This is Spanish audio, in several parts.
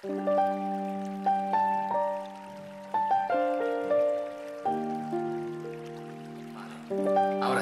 Ahora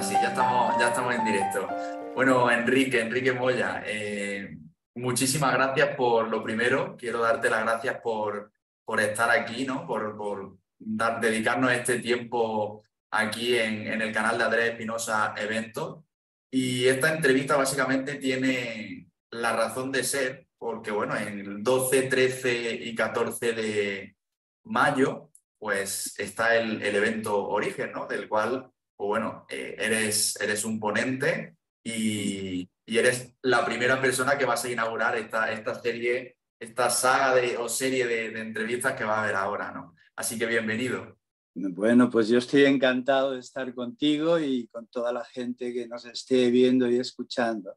sí, ya estamos, ya estamos en directo. Bueno, Enrique, Enrique Moya, eh, muchísimas gracias por lo primero. Quiero darte las gracias por, por estar aquí, ¿no? Por, por dedicarnos este tiempo aquí en, en el canal de Andrés Espinosa Eventos. Y esta entrevista básicamente tiene la razón de ser, porque bueno, en el 12, 13 y 14 de mayo, pues está el, el evento Origen, ¿no? Del cual, pues bueno, eh, eres, eres un ponente y, y, eres la primera persona que vas a inaugurar esta, esta serie, esta saga de, o serie de, de entrevistas que va a haber ahora, ¿no? Así que bienvenido. Bueno, pues yo estoy encantado de estar contigo y con toda la gente que nos esté viendo y escuchando.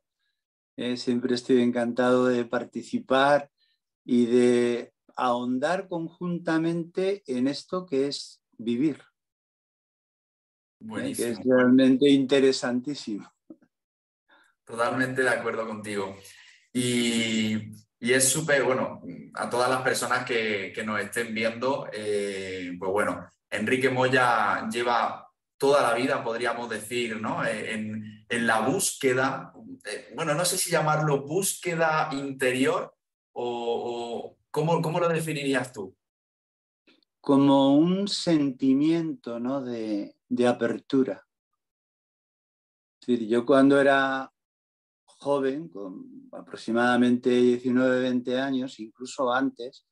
Eh, siempre estoy encantado de participar y de ahondar conjuntamente en esto que es vivir. Buenísimo. Eh, que es realmente interesantísimo. Totalmente de acuerdo contigo. Y, y es súper, bueno, a todas las personas que, que nos estén viendo, eh, pues bueno, Enrique Moya lleva toda la vida, podríamos decir, ¿no? Eh, en, en, la búsqueda, eh, bueno, no sé si llamarlo búsqueda interior o, ¿cómo, ¿cómo, lo definirías tú? Como un sentimiento ¿no? de, de apertura. Yo cuando era joven, con aproximadamente 19, 20 años, incluso antes,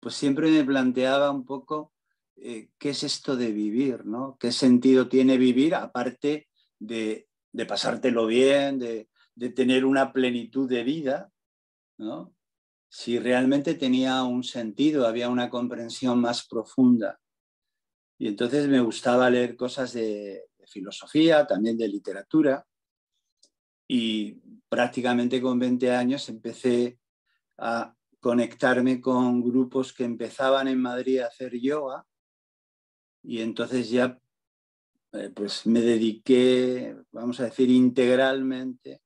pues siempre me planteaba un poco eh, qué es esto de vivir, ¿no? ¿Qué sentido tiene vivir aparte de, de pasártelo bien, de, de, tener una plenitud de vida, ¿no? Si realmente tenía un sentido, había una comprensión más profunda. Y entonces me gustaba leer cosas de, de filosofía, también de literatura. Y prácticamente con 20 años empecé a conectarme con grupos que empezaban en Madrid a hacer yoga y entonces ya eh, pues me dediqué, vamos a decir, integralmente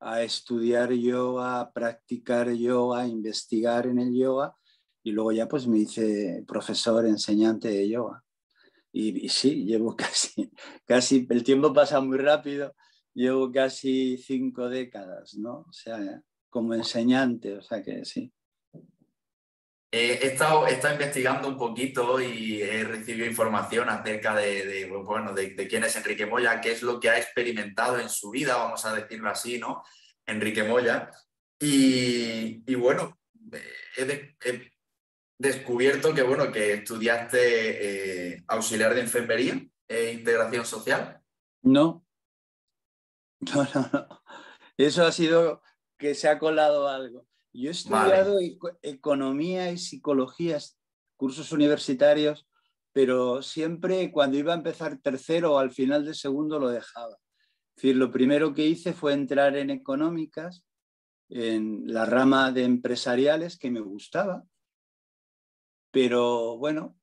a estudiar yoga, a practicar yoga, a investigar en el yoga y luego ya pues me hice profesor, enseñante de yoga. Y, y sí, llevo casi, casi, el tiempo pasa muy rápido, llevo casi cinco décadas, ¿no? O sea, como enseñante, o sea que sí. Eh, he, estado, he, investigando un poquito y he recibido información acerca de, bueno, de, quién es Enrique Moya, qué es lo que ha experimentado en su vida, vamos a decirlo así, ¿no? Enrique Moya. Y, bueno, he, de, he, descubierto que, bueno, que estudiaste eh, auxiliar de enfermería e integración social. No. No, no, no. Eso ha sido que se ha colado algo. Yo he estudiado vale. economía y psicología, cursos universitarios, pero siempre cuando iba a empezar tercero o al final de segundo lo dejaba. Es decir, lo primero que hice fue entrar en económicas, en la rama de empresariales que me gustaba, pero bueno,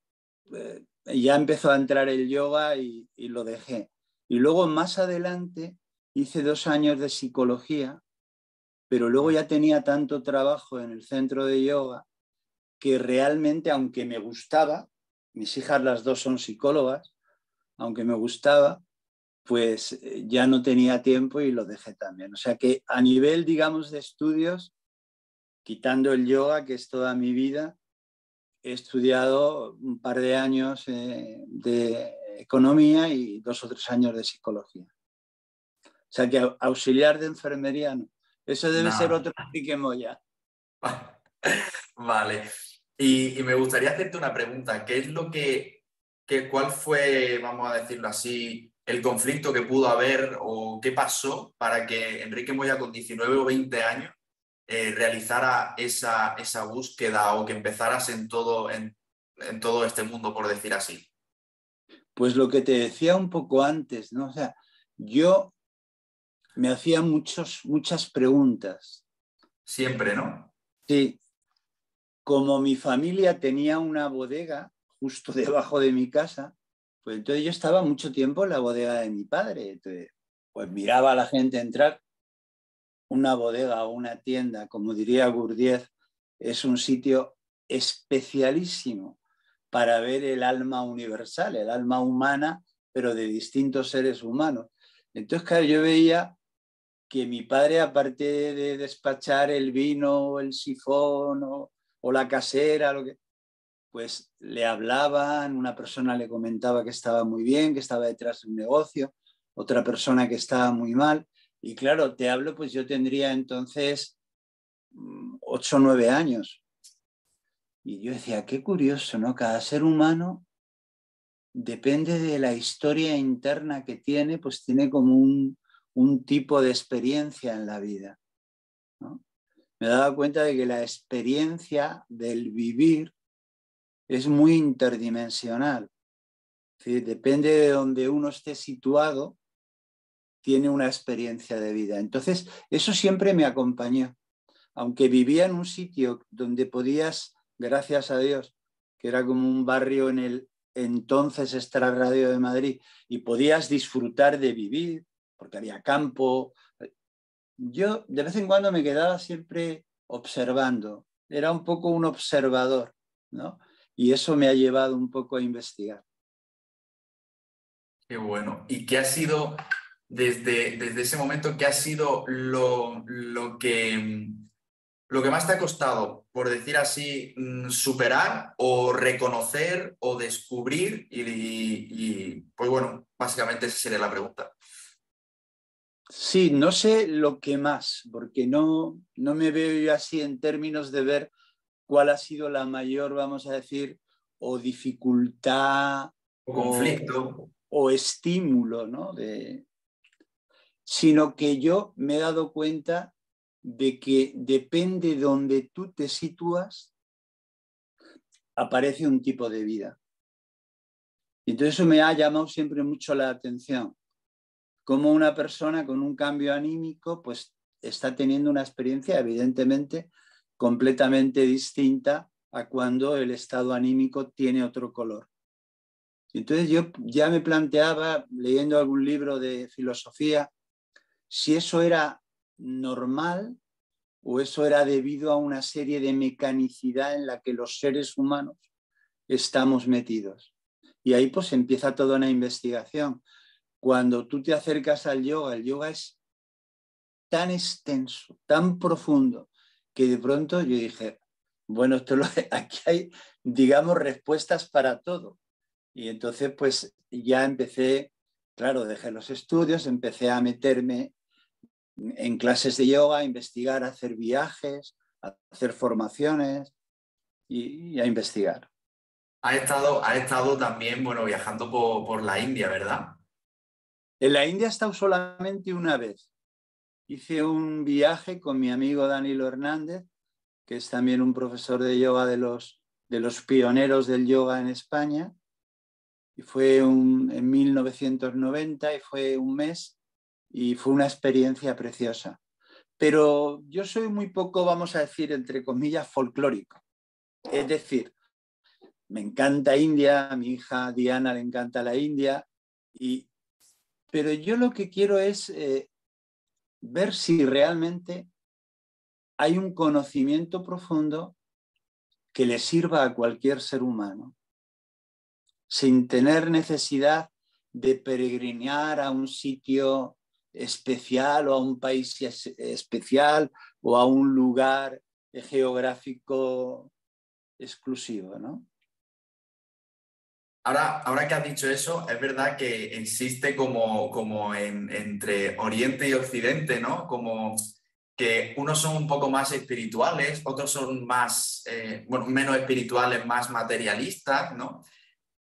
eh, ya empezó a entrar el yoga y, y lo dejé. Y luego más adelante hice dos años de psicología pero luego ya tenía tanto trabajo en el centro de yoga que realmente, aunque me gustaba, mis hijas las dos son psicólogas, aunque me gustaba, pues eh, ya no tenía tiempo y lo dejé también. O sea que a nivel, digamos, de estudios, quitando el yoga, que es toda mi vida, he estudiado un par de años eh, de economía y dos o tres años de psicología. O sea que auxiliar de enfermería no. Eso debe no. ser otro Enrique Moya. vale. Y, y, me gustaría hacerte una pregunta. ¿Qué es lo que, que, cuál fue, vamos a decirlo así, el conflicto que pudo haber o qué pasó para que Enrique Moya con 19 o 20 años eh, realizara esa, esa, búsqueda o que empezaras en todo, en, en todo este mundo, por decir así? Pues lo que te decía un poco antes, ¿no? O sea, yo me hacía muchos, muchas preguntas. Siempre, ¿no? Sí. Como mi familia tenía una bodega justo debajo de mi casa, pues entonces yo estaba mucho tiempo en la bodega de mi padre. Entonces, pues miraba a la gente entrar una bodega o una tienda, como diría Gurdjieff, es un sitio especialísimo para ver el alma universal, el alma humana, pero de distintos seres humanos. Entonces, claro, yo veía que mi padre, aparte de despachar el vino, el sifón o, la casera, lo que, pues le hablaban, una persona le comentaba que estaba muy bien, que estaba detrás de un negocio, otra persona que estaba muy mal. Y claro, te hablo, pues yo tendría entonces mm, ocho o nueve años. Y yo decía, qué curioso, ¿no? Cada ser humano depende de la historia interna que tiene, pues tiene como un, tipo de experiencia en la vida. Me he dado cuenta de que la experiencia del vivir es muy interdimensional. depende de donde uno esté situado, tiene una experiencia de vida. Entonces, eso siempre me acompañó. Aunque vivía en un sitio donde podías, gracias a Dios, que era como un barrio en el entonces Radio de Madrid, y podías disfrutar de vivir, porque había campo. Yo de vez en cuando me quedaba siempre observando, era un poco un observador, ¿no? Y eso me ha llevado un poco a investigar. Qué bueno. ¿Y qué ha sido desde, desde ese momento, qué ha sido lo, lo, que, lo que más te ha costado, por decir así, mm, superar o reconocer o descubrir? Y, y pues bueno, básicamente esa sería la pregunta. Sí, no sé lo que más, porque no, no me veo yo así en términos de ver cuál ha sido la mayor, vamos a decir, o dificultad o conflicto o, estímulo, ¿no? De, sino que yo me he dado cuenta de que depende de donde tú te sitúas, aparece un tipo de vida. Y entonces eso me ha llamado siempre mucho la atención. Como una persona con un cambio anímico, pues está teniendo una experiencia, evidentemente, completamente distinta a cuando el estado anímico tiene otro color. Entonces yo ya me planteaba, leyendo algún libro de filosofía, si eso era normal o eso era debido a una serie de mecanicidad en la que los seres humanos estamos metidos. Y ahí pues empieza toda una investigación. Cuando tú te acercas al yoga, el yoga es tan extenso, tan profundo, que de pronto yo dije, bueno, aquí hay, digamos, respuestas para todo. Y entonces, pues ya empecé, claro, dejé los estudios, empecé a meterme en clases de yoga, a investigar, a hacer viajes, a hacer formaciones y, a investigar. Ha estado, ha estado también, bueno, viajando por, por la India, ¿verdad? En la India he estado solamente una vez hice un viaje con mi amigo Danilo Hernández, que es también un profesor de yoga de los, de los pioneros del yoga en España. Y fue en 1990 y fue un mes y fue una experiencia preciosa. Pero yo soy muy poco, vamos a decir, entre comillas, folclórico. Es decir, me encanta India, a mi hija Diana le encanta la India, y, pero yo lo que quiero es eh, ver si realmente hay un conocimiento profundo que le sirva a cualquier ser humano, sin tener necesidad de peregrinar a un sitio especial o a un país especial o a un lugar geográfico exclusivo, ¿no? Ahora, ahora que has dicho eso, es verdad que existe como, como entre Oriente y Occidente, ¿no? Como que unos son un poco más espirituales, otros son más, eh, bueno, menos espirituales, más materialistas, ¿no?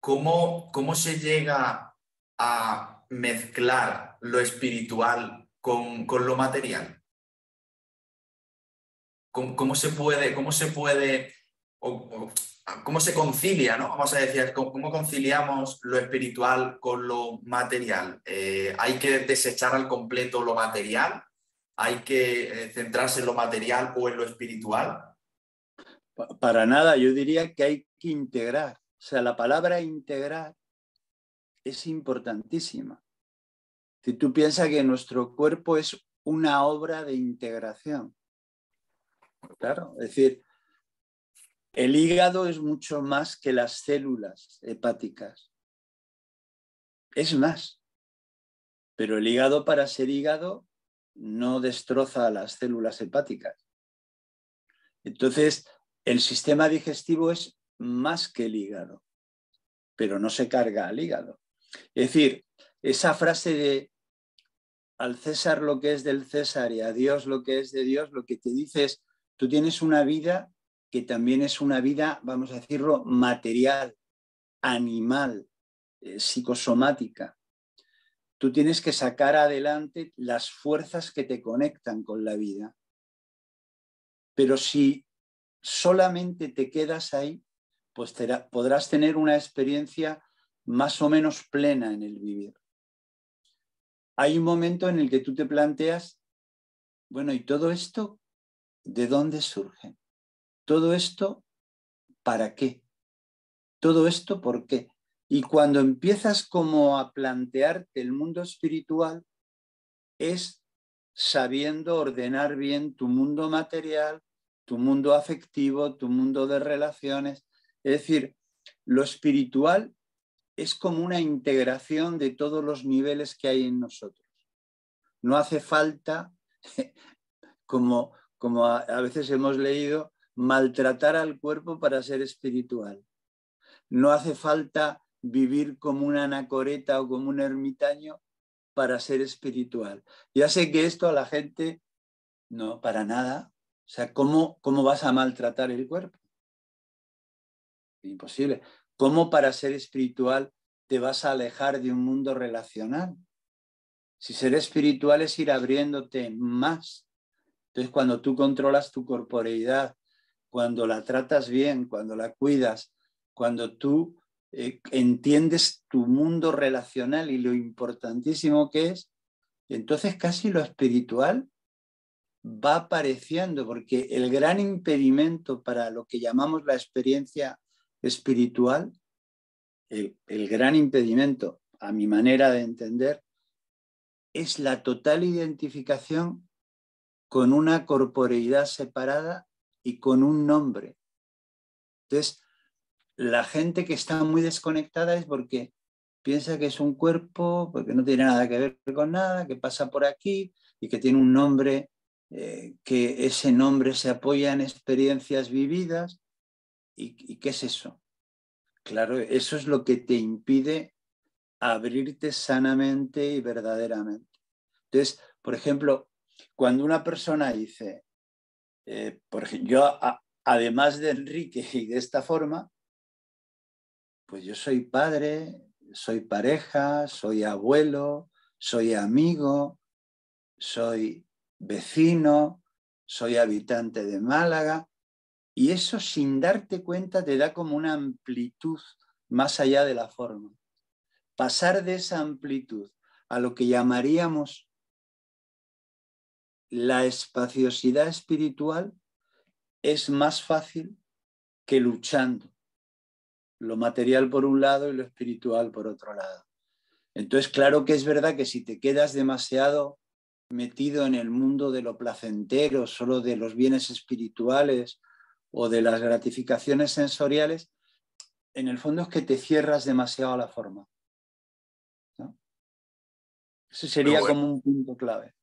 ¿Cómo, ¿Cómo se llega a mezclar lo espiritual con, con lo material? ¿Cómo, ¿Cómo, se puede, cómo se puede cómo se concilia, ¿no? Vamos a decir, cómo conciliamos lo espiritual con lo material. Eh, ¿Hay que desechar al completo lo material? ¿Hay que eh, centrarse en lo material o en lo espiritual? Para nada, yo diría que hay que integrar. O sea, la palabra integrar es importantísima. Si tú piensas que nuestro cuerpo es una obra de integración. Claro, es decir, El hígado es mucho más que las células hepáticas. Es más. Pero el hígado para ser hígado no destroza las células hepáticas. Entonces, el sistema digestivo es más que el hígado, pero no se carga al hígado. Es decir, esa frase de al César lo que es del César y a Dios lo que es de Dios, lo que te dice es, tú tienes una vida que también es una vida, vamos a decirlo, material, animal, eh, psicosomática. Tú tienes que sacar adelante las fuerzas que te conectan con la vida. Pero si solamente te quedas ahí, pues podrás tener una experiencia más o menos plena en el vivir. Hay un momento en el que tú te planteas, bueno, ¿y todo esto de dónde surge? ¿Todo esto para qué? ¿Todo esto por qué? Y cuando empiezas como a plantearte el mundo espiritual, es sabiendo ordenar bien tu mundo material, tu mundo afectivo, tu mundo de relaciones. Es decir, lo espiritual es como una integración de todos los niveles que hay en nosotros. No hace falta, como, como a, veces hemos leído, maltratar al cuerpo para ser espiritual. No hace falta vivir como una anacoreta o como un ermitaño para ser espiritual. Ya sé que esto a la gente, no, para nada. O sea, ¿cómo, cómo vas a maltratar el cuerpo? Imposible. ¿Cómo para ser espiritual te vas a alejar de un mundo relacional? Si ser espiritual es ir abriéndote más. Entonces, cuando tú controlas tu corporeidad, cuando la tratas bien, cuando la cuidas, cuando tú eh, entiendes tu mundo relacional y lo importantísimo que es, entonces casi lo espiritual va apareciendo, porque el gran impedimento para lo que llamamos la experiencia espiritual, el, gran impedimento, a mi manera de entender, es la total identificación con una corporeidad separada y con un nombre. Entonces, la gente que está muy desconectada es porque piensa que es un cuerpo, porque no tiene nada que ver con nada, que pasa por aquí y que tiene un nombre, eh, que ese nombre se apoya en experiencias vividas ¿Y, qué es eso? Claro, eso es lo que te impide abrirte sanamente y verdaderamente. Entonces, por ejemplo, cuando una persona dice, eh, por ejemplo, yo además de Enrique y de esta forma, pues yo soy padre, soy pareja, soy abuelo, soy amigo, soy vecino, soy habitante de Málaga. Y eso sin darte cuenta te da como una amplitud más allá de la forma. Pasar de esa amplitud a lo que llamaríamos la espaciosidad espiritual es más fácil que luchando. Lo material por un lado y lo espiritual por otro lado. Entonces, claro que es verdad que si te quedas demasiado metido en el mundo de lo placentero, solo de los bienes espirituales o de las gratificaciones sensoriales, en el fondo es que te cierras demasiado a la forma. Ese sería como un punto clave.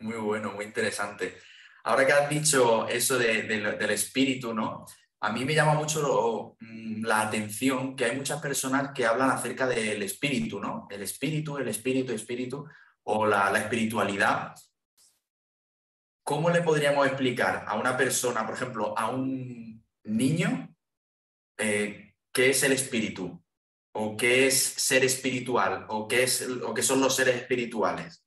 Muy bueno, muy interesante. Ahora que has dicho eso del espíritu, ¿no? A mí me llama mucho mm, la atención que hay muchas personas que hablan acerca del espíritu, ¿no? El espíritu, el espíritu, espíritu, o la, la espiritualidad. ¿cómo le podríamos explicar a una persona, por ejemplo, a un niño, eh, qué es el espíritu? ¿O qué es ser espiritual? ¿O qué, es, o qué son los seres espirituales?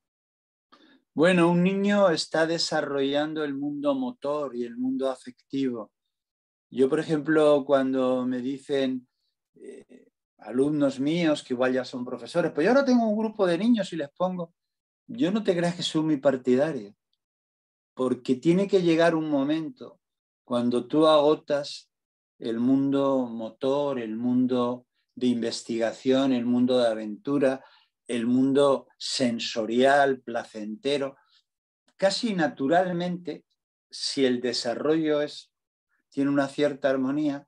Bueno, un niño está desarrollando el mundo motor y el mundo afectivo. Yo, por ejemplo, cuando me dicen eh, alumnos míos que igual ya son profesores, pues yo ahora tengo un grupo de niños y les pongo, yo no te creas que soy muy partidario porque tiene que llegar un momento cuando tú agotas el mundo motor, el mundo de investigación, el mundo de aventura, el mundo sensorial, placentero, casi naturalmente, si el desarrollo es tiene una cierta armonía,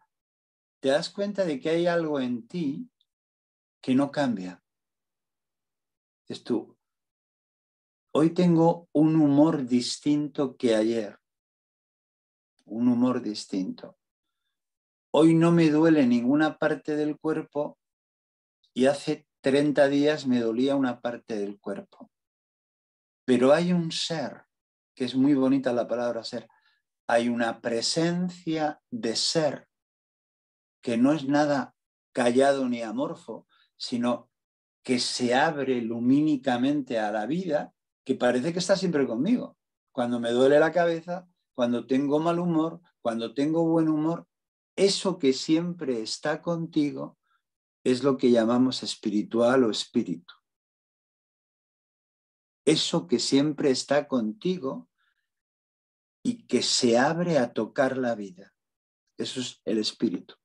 te das cuenta de que hay algo en ti que no cambia. Es tú. Hoy tengo un humor distinto que ayer. Un humor distinto. Hoy no me duele ninguna parte del cuerpo y hace 30 días me dolía una parte del cuerpo. Pero hay un ser, que es muy bonita la palabra ser, hay una presencia de ser que no es nada callado ni amorfo, sino que se abre lumínicamente a la vida, que parece que está siempre conmigo. Cuando me duele la cabeza, cuando tengo mal humor, cuando tengo buen humor, eso que siempre está contigo es lo que llamamos espiritual o espíritu. Eso que siempre está contigo y que se abre a tocar la vida. Eso es el espíritu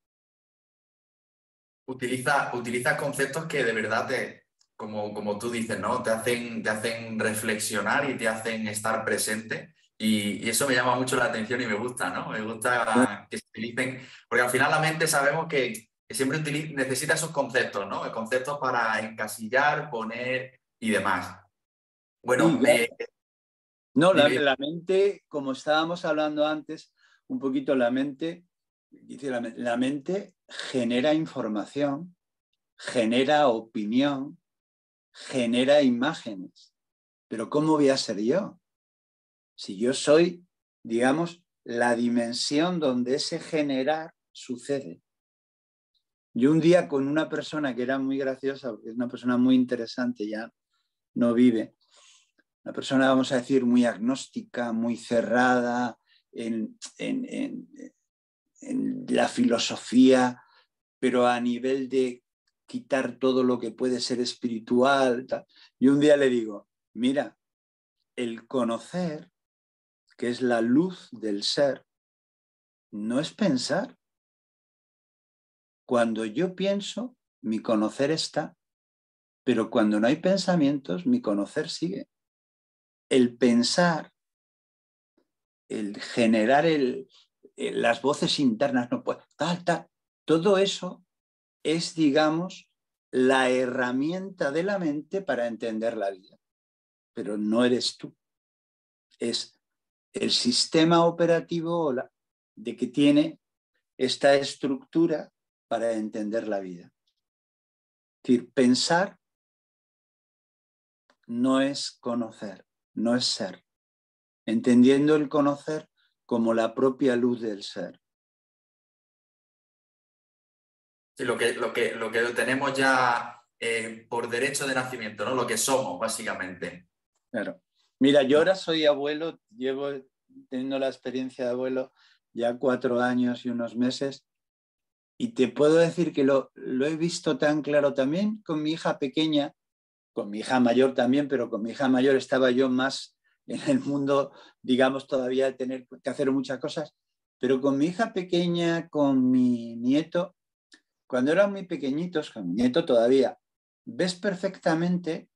utiliza, utiliza conceptos que de verdad te, como, como tú dices, ¿no? Te hacen, te hacen reflexionar y te hacen estar presente. Y, eso me llama mucho la atención y me gusta, ¿no? Me gusta que se utilicen, porque al final la mente sabemos que, siempre necesita esos conceptos, ¿no? Conceptos para encasillar, poner y demás. Bueno, No, la, la, mente, como estábamos hablando antes, un poquito la mente, dice la, la mente genera información, genera opinión, genera imágenes. Pero ¿cómo voy a ser yo? Si yo soy, digamos, la dimensión donde ese generar sucede. Yo un día con una persona que era muy graciosa, porque es una persona muy interesante, ya no vive, una persona, vamos a decir, muy agnóstica, muy cerrada en, en, en la filosofía, pero a nivel de quitar todo lo que puede ser espiritual. Y un día le digo, mira, el conocer, que es la luz del ser, no es pensar. Cuando yo pienso, mi conocer está, pero cuando no hay pensamientos, mi conocer sigue. El pensar, el generar el, eh, las voces internas no puede, tal. Todo eso es, digamos, la herramienta de la mente para entender la vida. Pero no eres tú. Es el sistema operativo de que tiene esta estructura para entender la vida. Es decir, pensar no es conocer, no es ser. Entendiendo el conocer como la propia luz del ser. Sí, lo que, lo que, lo que tenemos ya eh, por derecho de nacimiento, ¿no? Lo que somos, básicamente. Claro. Mira, yo ahora soy abuelo, llevo teniendo la experiencia de abuelo ya cuatro años y unos meses, y te puedo decir que lo, lo he visto tan claro también con mi hija pequeña, con mi hija mayor también, pero con mi hija mayor estaba yo más en el mundo, digamos, todavía de tener que hacer muchas cosas, pero con mi hija pequeña, con mi nieto, cuando eran muy pequeñitos, con mi nieto todavía, ves perfectamente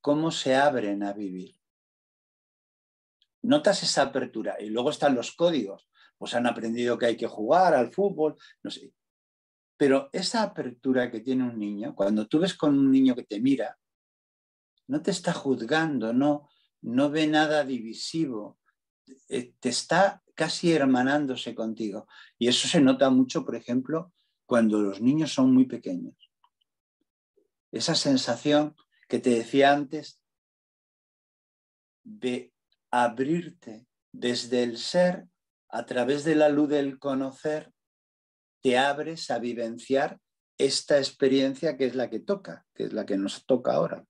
cómo se abren a vivir. Notas esa apertura y luego están los códigos, pues han aprendido que hay que jugar al fútbol, no sé. Pero esa apertura que tiene un niño, cuando tú ves con un niño que te mira, no te está juzgando, no, no ve nada divisivo, eh, te está casi hermanándose contigo. Y eso se nota mucho, por ejemplo, cuando los niños son muy pequeños. Esa sensación que te decía antes de abrirte desde el ser a través de la luz del conocer, te abres a vivenciar esta experiencia que es la que toca, que es la que nos toca ahora.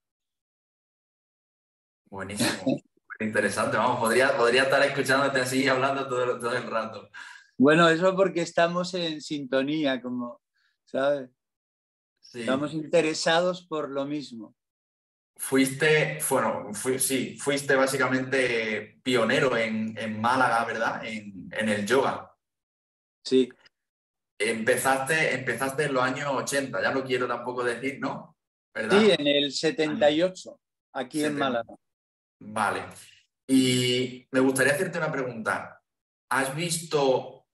Buenísimo, interesante. Vamos, podría, podría estar escuchándote así hablando todo, todo el rato. Bueno, eso porque estamos en sintonía, como, ¿sabes? Estamos interesados por lo mismo. Fuiste, bueno, sí, fuiste básicamente pionero en, Málaga, ¿verdad? En, el yoga. Sí. Empezaste, empezaste en los años 80, ya no quiero tampoco decir, ¿no? Sí, en el 78, aquí en Málaga. Vale. Y me gustaría hacerte una pregunta. ¿Has visto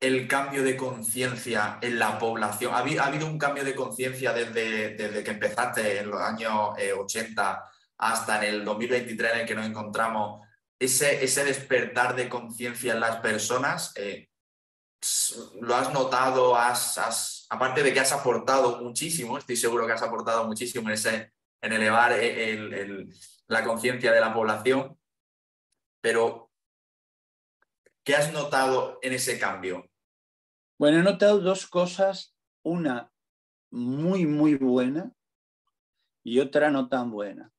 el cambio de conciencia en la población? ¿Ha, habido un cambio de conciencia desde, desde, que empezaste en los años 80 eh, hasta en el 2023 en el que nos encontramos? Ese, ese despertar de conciencia en las personas, eh, ¿lo has notado? Has, aparte de que has aportado muchísimo, estoy seguro que has aportado muchísimo en, ese, en elevar el, la conciencia de la población, pero ¿qué has notado en ese cambio? Bueno, he notado dos cosas, una muy, muy buena y otra no tan buena.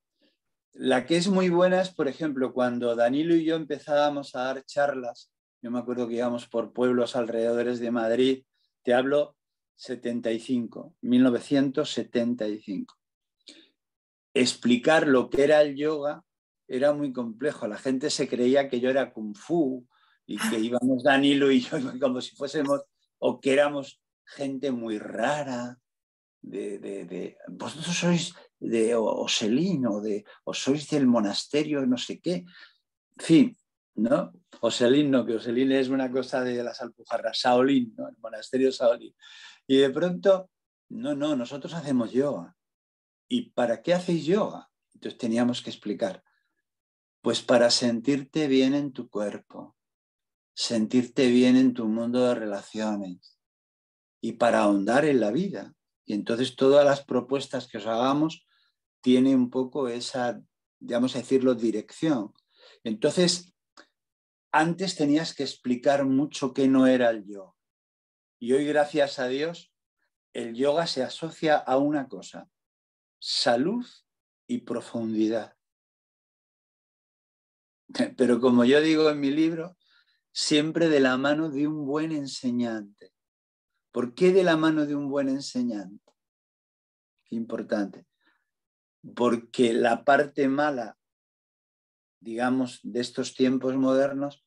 La que es muy buena es, por ejemplo, cuando Danilo y yo empezábamos a dar charlas, yo me acuerdo que íbamos por pueblos alrededores de Madrid, te hablo 75, 1975. Explicar lo que era el yoga era muy complejo. La gente se creía que yo era kung fu y que íbamos Danilo y yo como si fuésemos o que éramos gente muy rara, de, vosotros sois de Oselín o, de, o sois del monasterio no sé qué. En fin, ¿no? Oselín no, que Oselín es una cosa de las Alpujarras, Saolín, ¿no? El monasterio Saolín. Y de pronto, no, no, nosotros hacemos yoga. ¿Y para qué hacéis yoga? Entonces teníamos que explicar. Pues para sentirte bien en tu cuerpo, sentirte bien en tu mundo de relaciones y para ahondar en la vida. Y entonces todas las propuestas que os hagamos tienen un poco esa, digamos a decirlo, dirección. Entonces, antes tenías que explicar mucho qué no era el yoga. Y hoy, gracias a Dios, el yoga se asocia a una cosa, salud y profundidad. Pero como yo digo en mi libro, siempre de la mano de un buen enseñante. ¿Por qué de la mano de un buen enseñante? Importante. Porque la parte mala, digamos, de estos tiempos modernos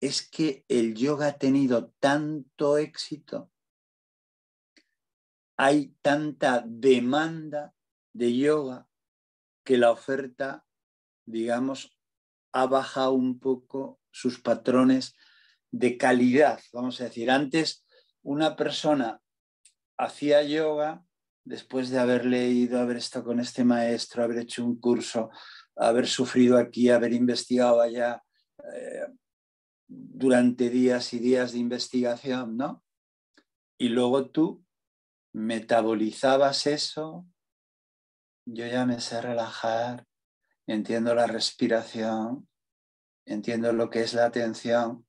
es que el yoga ha tenido tanto éxito, hay tanta demanda de yoga que la oferta, digamos, ha bajado un poco sus patrones de calidad. Vamos a decir, antes una persona hacía yoga después de haber leído, haber estado con este maestro, haber hecho un curso, haber sufrido aquí, haber investigado allá eh, durante días y días de investigación, ¿no? Y luego tú metabolizabas eso, yo ya me sé relajar, entiendo la respiración, entiendo lo que es la atención,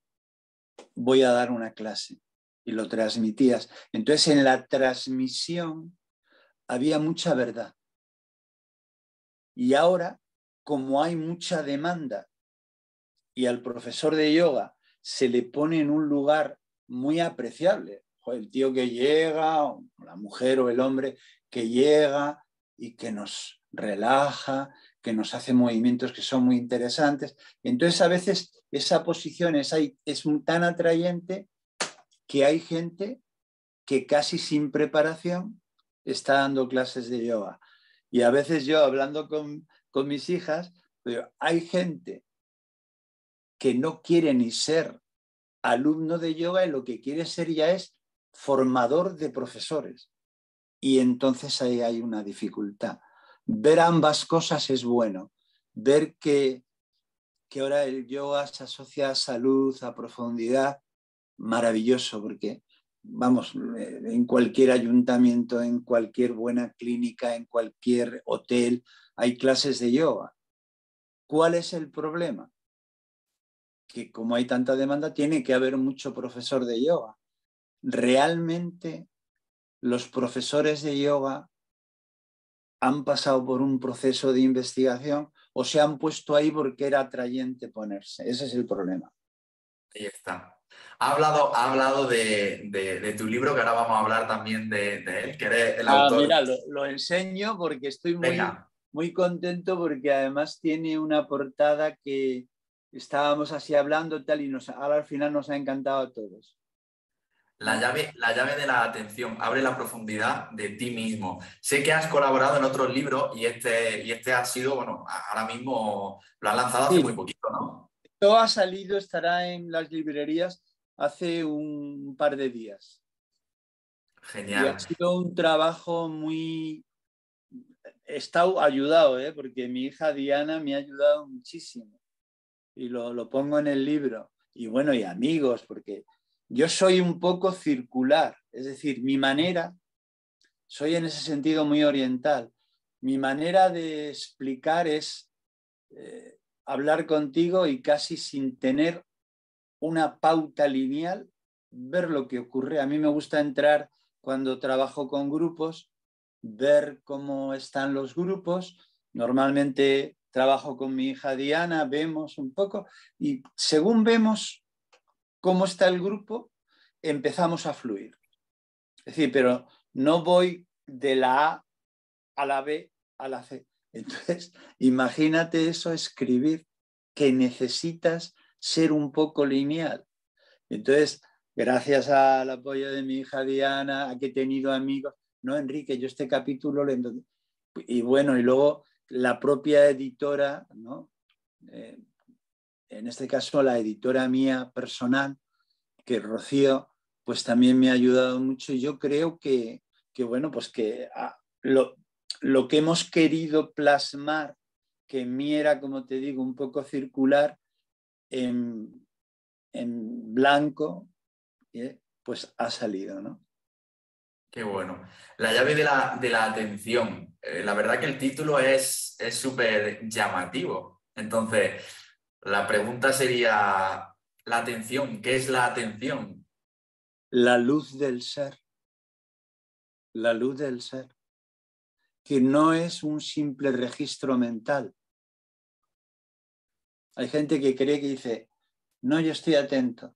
voy a dar una clase y lo transmitías. Entonces en la transmisión había mucha verdad. Y ahora, como hay mucha demanda y al profesor de yoga se le pone en un lugar muy apreciable, el tío que llega, o la mujer o el hombre que llega y que nos relaja, que nos hace movimientos que son muy interesantes. Entonces a veces esa posición es, es tan atrayente que hay gente que casi sin preparación está dando clases de yoga. Y a veces yo hablando con, con mis hijas, hay gente que no quiere ni ser alumno de yoga y lo que quiere ser ya es formador de profesores. Y entonces ahí hay una dificultad ver ambas cosas es bueno. Ver que, que ahora el yoga se asocia a salud, a profundidad, maravilloso, porque vamos, en cualquier ayuntamiento, en cualquier buena clínica, en cualquier hotel, hay clases de yoga. ¿Cuál es el problema? Que como hay tanta demanda, tiene que haber mucho profesor de yoga. Realmente los profesores de yoga han pasado por un proceso de investigación o se han puesto ahí porque era atrayente ponerse. Ese es el problema. Ahí está. Ha hablado, ha hablado de, tu libro, que ahora vamos a hablar también de, él, que eres el ah, Mira, lo, enseño porque estoy muy, muy contento porque además tiene una portada que estábamos así hablando tal y nos, ahora al final nos ha encantado a todos. La llave, la llave de la atención, abre la profundidad de ti mismo. Sé que has colaborado en otros libros y este, y este ha sido, bueno, ahora mismo lo has lanzado hace muy poquito, ¿no? Todo ha salido, estará en las librerías. Hace un par de días. Genial. Y ha sido un trabajo muy... He estado ayudado, ¿eh? porque mi hija Diana me ha ayudado muchísimo. Y lo, lo pongo en el libro. Y bueno, y amigos, porque yo soy un poco circular. Es decir, mi manera, soy en ese sentido muy oriental. Mi manera de explicar es eh, hablar contigo y casi sin tener una pauta lineal, ver lo que ocurre. A mí me gusta entrar cuando trabajo con grupos, ver cómo están los grupos. Normalmente trabajo con mi hija Diana, vemos un poco y según vemos cómo está el grupo, empezamos a fluir. Es decir, pero no voy de la A a la B a la C. Entonces, imagínate eso, escribir que necesitas ser un poco lineal. Entonces, gracias al apoyo de mi hija Diana, a que he tenido amigos, no, Enrique, yo este capítulo le... Y bueno, y luego la propia editora, ¿no? Eh, en este caso la editora mía personal, que Rocío, pues también me ha ayudado mucho. Y yo creo que, bueno, pues que ah, lo, lo que hemos querido plasmar, que en mí era, como te digo, un poco circular, en, en blanco, pues ha salido, ¿no? Qué bueno. La llave de la, de la atención. Eh, la verdad que el título es súper llamativo. Entonces, la pregunta sería, la atención, ¿qué es la atención? La luz del ser. La luz del ser. Que no es un simple registro mental. Hay gente que cree que dice, no, yo estoy atento.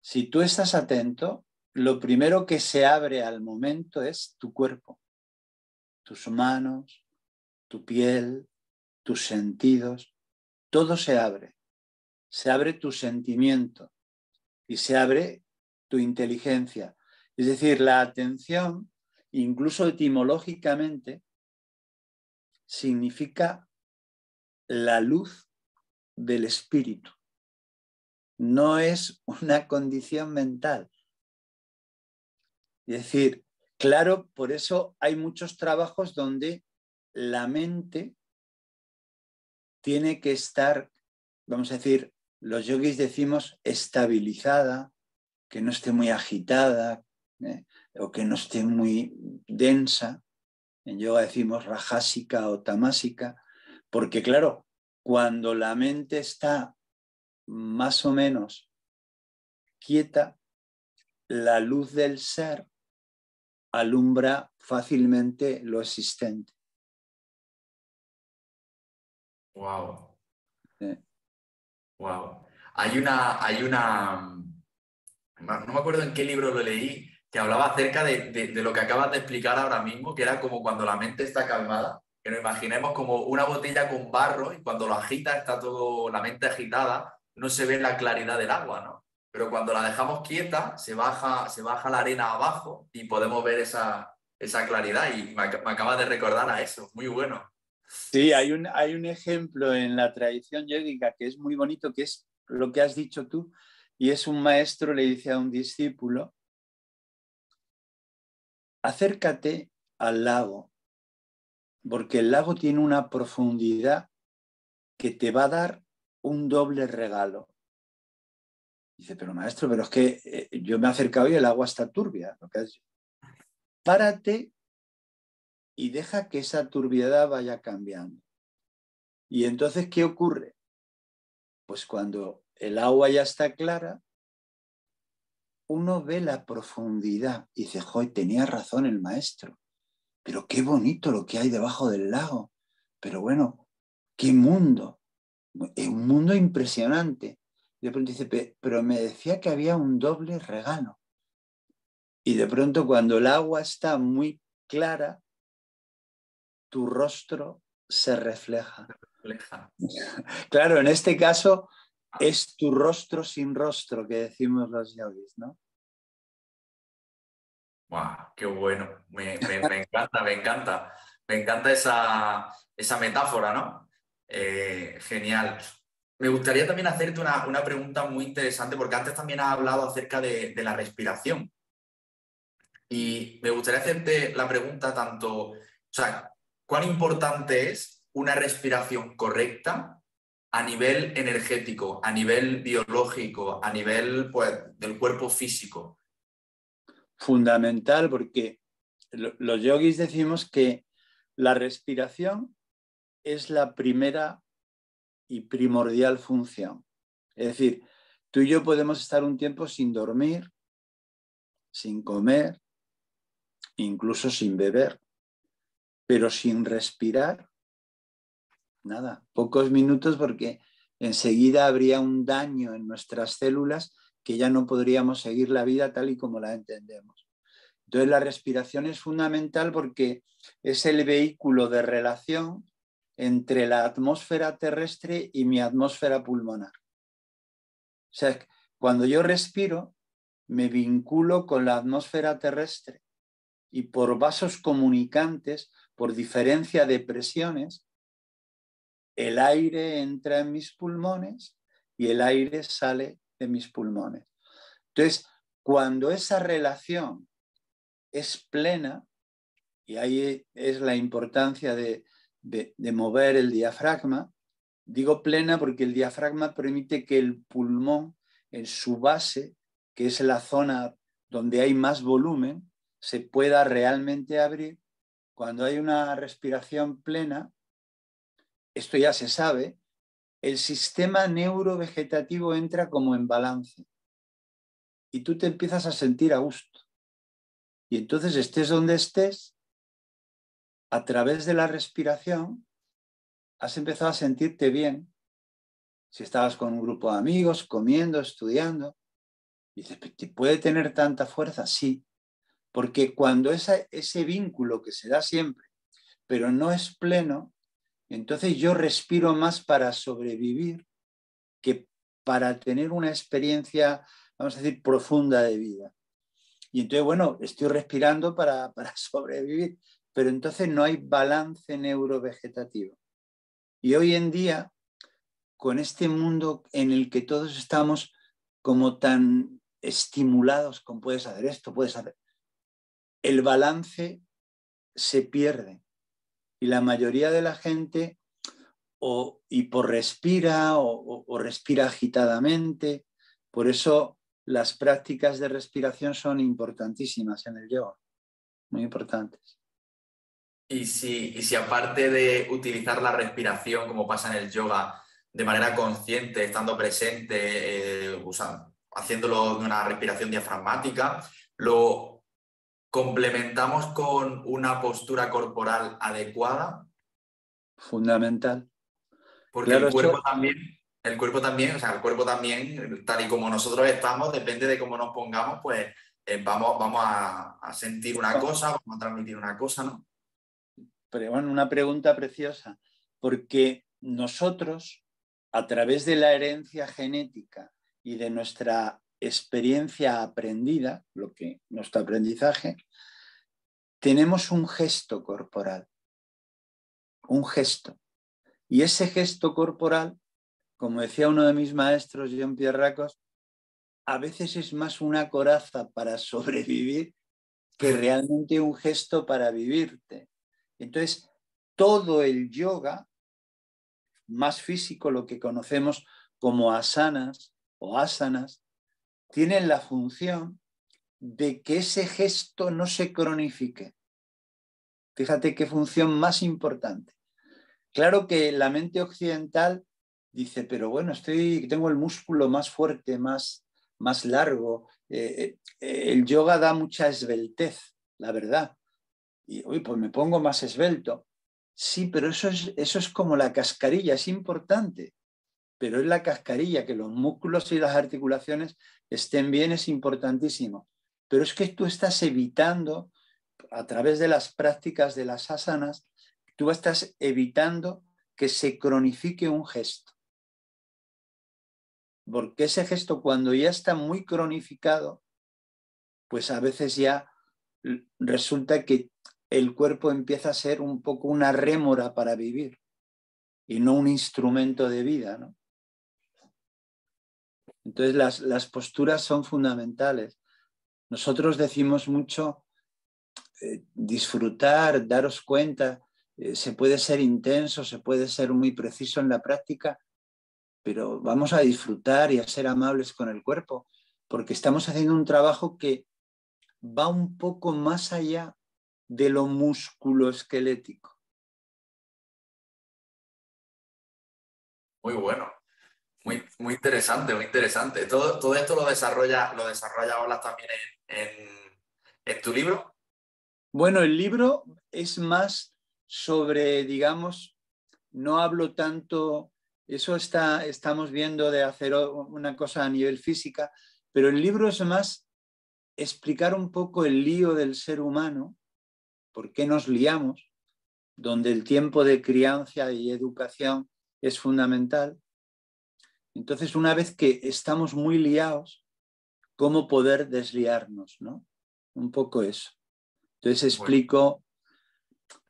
Si tú estás atento, lo primero que se abre al momento es tu cuerpo, tus manos, tu piel, tus sentidos, todo se abre. Se abre tu sentimiento y se abre tu inteligencia. Es decir, la atención, incluso etimológicamente, significa la luz del espíritu no es una condición mental. Es decir, claro, por eso hay muchos trabajos donde la mente tiene que estar, vamos a decir, los yogis decimos estabilizada, que no esté muy agitada ¿eh? o que no esté muy densa. En yoga decimos rajásica o tamásica, porque claro, cuando la mente está más o menos quieta, la luz del ser alumbra fácilmente lo existente. Wow. Wow. Hay una, hay una, no me acuerdo en qué libro lo leí, que hablaba acerca de, de, lo que acabas de explicar ahora mismo, que era como cuando la mente está calmada, que nos imaginemos como una botella con barro y cuando lo agita está todo la mente agitada no se ve la claridad del agua, ¿no? Pero cuando la dejamos quieta, se baja, se baja la arena abajo y podemos ver esa, esa claridad. Y me, acaba de recordar a eso, muy bueno. Sí, hay un, hay un ejemplo en la tradición yógica que es muy bonito, que es lo que has dicho tú, y es un maestro le dice a un discípulo, acércate al lago, porque el lago tiene una profundidad que te va a dar un doble regalo. Dice, pero maestro, pero es que eh, yo me he acercado y el agua está turbia. Lo que Párate y deja que esa turbiedad vaya cambiando. Y entonces, ¿qué ocurre? Pues cuando el agua ya está clara, uno ve la profundidad y dice, joder, tenía razón el maestro, pero qué bonito lo que hay debajo del lago, pero bueno, qué mundo, es un mundo impresionante. de pronto dice, pero me decía que había un doble regalo. Y de pronto cuando el agua está muy clara, tu rostro se refleja. claro, en este caso es tu rostro sin rostro que decimos los yogis, ¿no? ¡Wow! ¡Qué bueno! Me, encanta, me encanta. Me encanta esa, esa metáfora, ¿no? Eh, genial. me gustaría también hacerte una, pregunta muy interesante, porque antes también has hablado acerca de, de la respiración. Y me gustaría hacerte la pregunta tanto, o sea, ¿cuán importante es una respiración correcta a nivel energético, a nivel biológico, a nivel pues, del cuerpo físico? Fundamental, porque los yogis decimos que la respiración es la primera y primordial función. Es decir, tú y yo podemos estar un tiempo sin dormir, sin comer, incluso sin beber, pero sin respirar nada, pocos minutos porque enseguida habría un daño en nuestras células que ya no podríamos seguir la vida tal y como la entendemos. Entonces la respiración es fundamental porque es el vehículo de relación entre la atmósfera terrestre y mi atmósfera pulmonar. O sea, cuando yo respiro, me vinculo con la atmósfera terrestre y por vasos comunicantes, por diferencia de presiones, el aire entra en mis pulmones y el aire sale de mis pulmones. Entonces, cuando esa relación es plena, y ahí es la importancia de, mover el diafragma, digo plena porque el diafragma permite que el pulmón en su base, que es la zona donde hay más volumen, se pueda realmente abrir. Cuando hay una respiración plena, esto ya se sabe, el sistema neurovegetativo entra como en balance y tú te empiezas a sentir a gusto. Y entonces estés donde estés, a través de la respiración, has empezado a sentirte bien. Si estabas con un grupo de amigos, comiendo, estudiando, dices, ¿puede tener tanta fuerza? Sí, porque cuando ese vínculo que se da siempre, pero no es pleno, entonces yo respiro más para sobrevivir que para tener una experiencia, vamos a decir, profunda de vida. Y entonces, bueno, estoy respirando para, para sobrevivir, pero entonces no hay balance neurovegetativo. Y hoy en día, con este mundo en el que todos estamos como tan estimulados con puedes hacer esto, puedes hacer, el balance se pierde y la mayoría de la gente o respira o, respira agitadamente. Por eso las prácticas de respiración son importantísimas en el yoga, muy importantes. Y si, y si aparte de utilizar la respiración, como pasa en el yoga, de manera consciente, estando presente, eh, haciéndolo de una respiración diafragmática, lo complementamos con una postura corporal adecuada. Fundamental. Porque el cuerpo también, el cuerpo también, o sea, el cuerpo también, tal y como nosotros estamos, depende de cómo nos pongamos, pues eh, vamos, vamos a, a, sentir una cosa, vamos a transmitir una cosa, ¿no? Pero bueno, una pregunta preciosa, porque nosotros, a través de la herencia genética y de nuestra experiencia aprendida, lo que nuestro aprendizaje, tenemos un gesto corporal, un gesto. Y ese gesto corporal, como decía uno de mis maestros, John Pierracos, a veces es más una coraza para sobrevivir que realmente un gesto para vivirte. Entonces, todo el yoga, más físico, lo que conocemos como asanas o asanas, tienen la función de que ese gesto no se cronifique. Fíjate qué función más importante. Claro que la mente occidental dice, pero bueno, estoy, tengo el músculo más fuerte, más, más largo. Eh, eh, el yoga da mucha esbeltez, la verdad. Y uy, pues me pongo más esbelto. Sí, pero eso es, eso es como la cascarilla, es importante pero es la cascarilla, que los músculos y las articulaciones estén bien es importantísimo. Pero es que tú estás evitando, a través de las prácticas de las asanas, tú estás evitando que se cronifique un gesto. Porque ese gesto cuando ya está muy cronificado, pues a veces ya resulta que el cuerpo empieza a ser un poco una rémora para vivir y no un instrumento de vida, ¿no? Entonces las, las posturas son fundamentales. Nosotros decimos mucho eh, disfrutar, daros cuenta, eh, se puede ser intenso, se puede ser muy preciso en la práctica, pero vamos a disfrutar y a ser amables con el cuerpo, porque estamos haciendo un trabajo que va un poco más allá de lo musculoesquelético. Muy bueno, muy, muy interesante, muy interesante. ¿Todo, todo esto lo desarrolla, lo desarrolla también en, tu libro? Bueno, el libro es más sobre, digamos, no hablo tanto, eso está, estamos viendo de hacer una cosa a nivel física, pero el libro es más explicar un poco el lío del ser humano, por qué nos liamos, donde el tiempo de crianza y educación es fundamental. Entonces, una vez que estamos muy liados, ¿cómo poder desliarnos? ¿no? Un poco eso. Entonces explico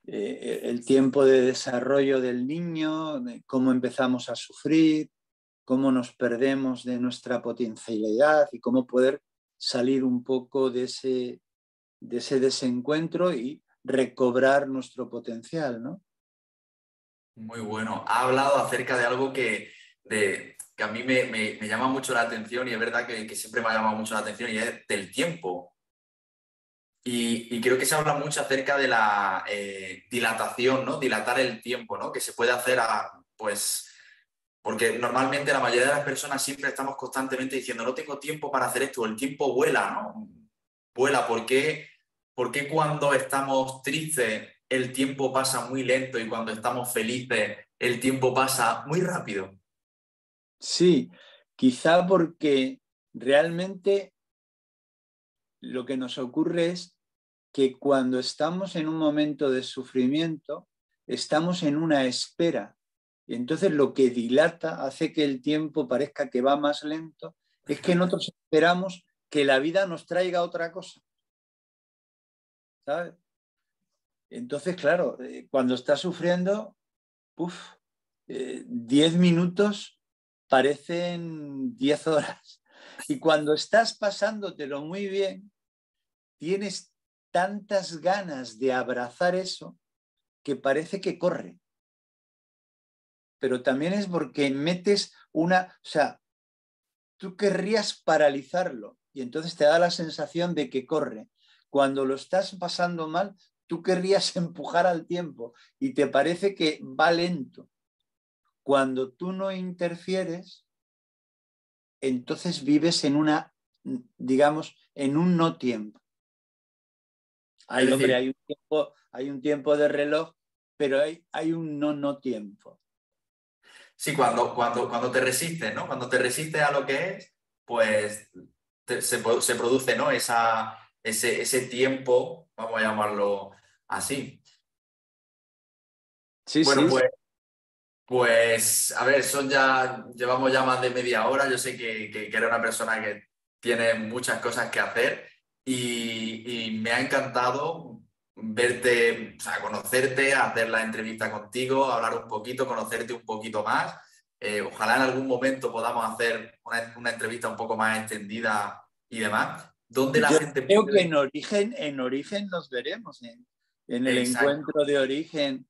eh, el tiempo de desarrollo del niño, cómo empezamos a sufrir, cómo nos perdemos de nuestra potencialidad y cómo poder salir un poco de ese, de ese desencuentro y recobrar nuestro potencial, ¿no? Muy bueno. Ha hablado acerca de algo que, que a mí me, llama mucho la atención y es verdad que, siempre me ha llamado mucho la atención y es del tiempo. Y, creo que se habla mucho acerca de la eh, dilatación, ¿no? Dilatar el tiempo, ¿no? Que se puede hacer a, pues, porque normalmente la mayoría de las personas siempre estamos constantemente diciendo, no tengo tiempo para hacer esto, el tiempo vuela, ¿no? Vuela, ¿por qué, ¿por qué cuando estamos tristes el tiempo pasa muy lento y cuando estamos felices el tiempo pasa muy rápido? Sí, quizá porque realmente lo que nos ocurre es que cuando estamos en un momento de sufrimiento, estamos en una espera. Y entonces lo que dilata, hace que el tiempo parezca que va más lento, es que nosotros esperamos que la vida nos traiga otra cosa. ¿Sabes? Entonces, claro, eh, cuando estás sufriendo, uff, 10 minutos parecen 10 horas. Y cuando estás pasándotelo muy bien, tienes tantas ganas de abrazar eso que parece que corre. Pero también es porque metes una, o sea, tú querrías paralizarlo y entonces te da la sensación de que corre. Cuando lo estás pasando mal, tú querrías empujar al tiempo y te parece que va lento. Cuando tú no interfieres, entonces vives en una, digamos, en un no tiempo. Hay, hay, un, tiempo, hay un tiempo de reloj, pero hay, hay un no no tiempo. Sí, cuando, cuando, cuando te resistes, ¿no? Cuando te resistes a lo que es, pues se, se, produce, ¿no? Esa, ese, ese tiempo, vamos a llamarlo así. Sí, bueno, Pues, pues, a ver, son ya, llevamos ya más de media hora. Yo sé que, que, eres una persona que tiene muchas cosas que hacer y, me ha encantado verte, o sea, conocerte, hacer la entrevista contigo, hablar un poquito, conocerte un poquito más. Eh, ojalá en algún momento podamos hacer una, entrevista un poco más extendida y demás. ¿Dónde la gente creo que en origen, en origen nos veremos. ¿eh? en el encuentro de origen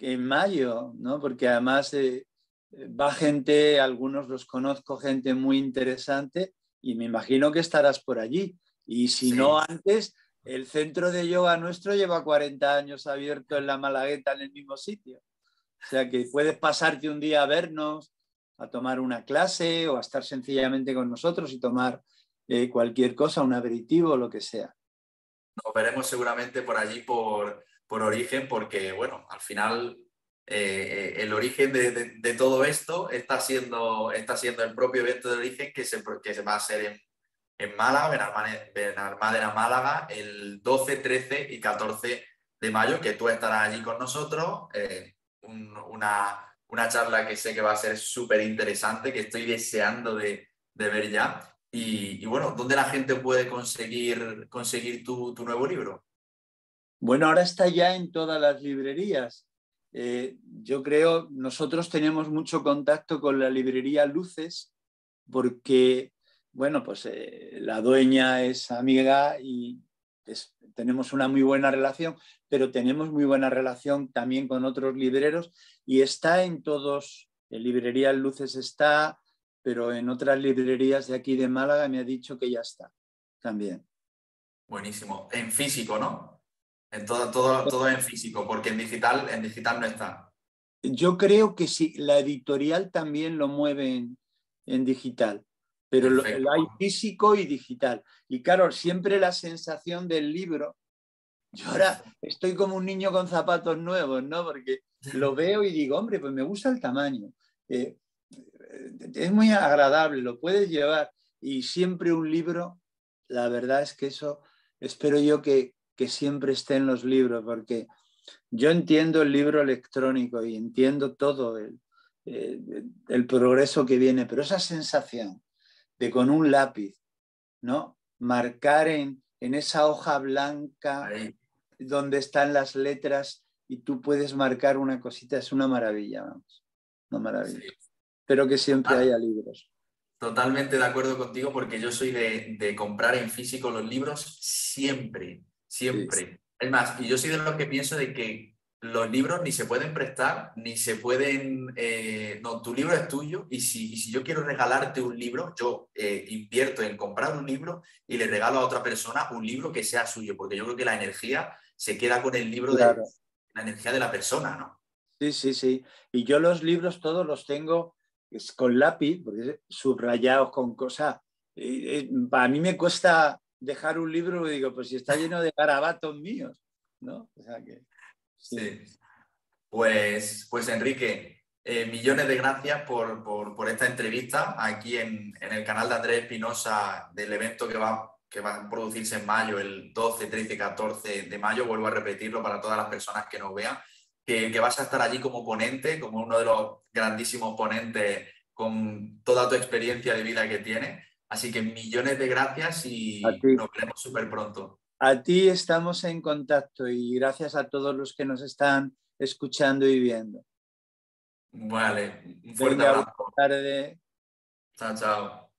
en mayo, ¿no? Porque además eh, va gente, algunos los conozco, gente muy interesante y me imagino que estarás por allí. Y si no antes, el centro de yoga nuestro lleva 40 años abierto en la Malagueta, en el mismo sitio. O sea que puedes pasarte un día a vernos, a tomar una clase o a estar sencillamente con nosotros y tomar eh, cualquier cosa, un aperitivo o lo que sea nos veremos seguramente por allí por, por origen, porque bueno, al final eh, el origen de, todo esto está siendo, está siendo el propio evento de origen que se, que se va a hacer en, en Málaga, Benalmádena, Málaga, el 12, 13 y 14 de mayo, que tú estarás allí con nosotros. Eh, una, una, charla que sé que va a ser súper interesante, que estoy deseando de, ver ya. Y, bueno, ¿dónde la gente puede conseguir, conseguir tu, nuevo libro? Bueno, ahora está ya en todas las librerías. Eh, yo creo, nosotros tenemos mucho contacto con la librería Luces porque, bueno, pues eh, la dueña es amiga y tenemos una muy buena relación, pero tenemos muy buena relación también con otros libreros y está en todos, en librería Luces está, pero en otras librerías de aquí de Málaga me ha dicho que ya está también. Buenísimo. En físico, ¿no? En todo, todo, todo en físico, porque en digital, en digital no está. Yo creo que sí, la editorial también lo mueve en, digital, pero lo, hay físico y digital. Y claro, siempre la sensación del libro, yo ahora estoy como un niño con zapatos nuevos, ¿no? Porque lo veo y digo, hombre, pues me gusta el tamaño. Eh, es muy agradable, lo puedes llevar. Y siempre un libro, la verdad es que eso espero yo que, que siempre esté en los libros, porque yo entiendo el libro electrónico y entiendo todo el, el, progreso que viene, pero esa sensación de con un lápiz, ¿no? Marcar en, en esa hoja blanca donde están las letras y tú puedes marcar una cosita, es una maravilla, vamos, una maravilla. Espero que siempre haya libros. Totalmente de acuerdo contigo porque yo soy de, de comprar en físico los libros siempre, siempre. Es más, y yo soy de los que pienso de que los libros ni se pueden prestar, ni se pueden... Eh, no, tu libro es tuyo y si, si, yo quiero regalarte un libro, yo eh, invierto en comprar un libro y le regalo a otra persona un libro que sea suyo, porque yo creo que la energía se queda con el libro de la energía de la persona, ¿no? Sí, sí, sí. Y yo los libros todos los tengo con lápiz, porque subrayados con cosas. Para mí me cuesta dejar un libro y digo, pues si está lleno de garabatos míos, ¿no? O sea que, sí. Pues, pues Enrique, eh, millones de gracias por, por, esta entrevista aquí en, en, el canal de Andrés Espinosa del evento que va, que va a producirse en mayo, el 12, 13, 14 de mayo. Vuelvo a repetirlo para todas las personas que nos vean. Que, que vas a estar allí como ponente, como uno de los grandísimos ponentes con toda tu experiencia de vida que tienes Así que millones de gracias y nos veremos súper pronto. A ti estamos en contacto y gracias a todos los que nos están escuchando y viendo. Vale, un fuerte abrazo. tarde. Chao, chao.